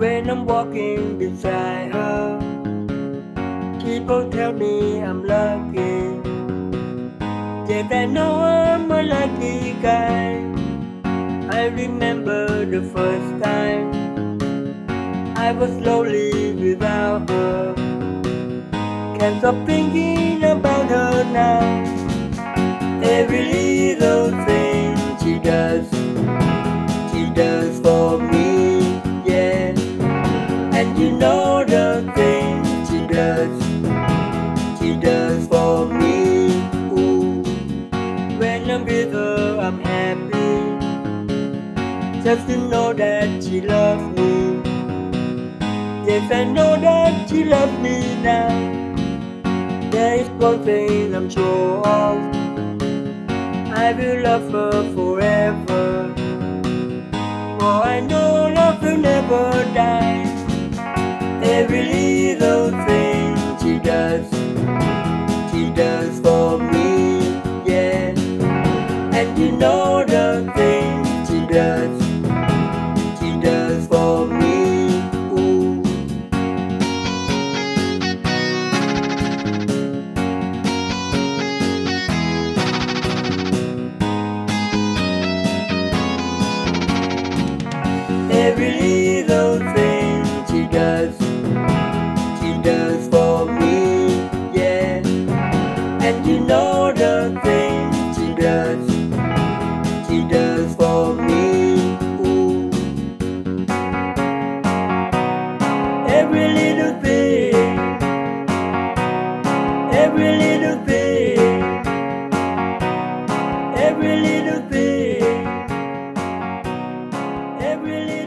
when I'm walking beside her. People tell me I'm lucky. Yes, I know I'm a lucky guy. I remember the first time I was lonely without her. Can't stop thinking about her now. Every the thing she does, she does for me. Ooh. When I'm with her, I'm happy. Just to know that she loves me. Yes, I know that she loves me now. There is one thing I'm sure of. I will love her forever. Every little thing she does, she does for me, yeah. And you know the every little thing, every little thing, every little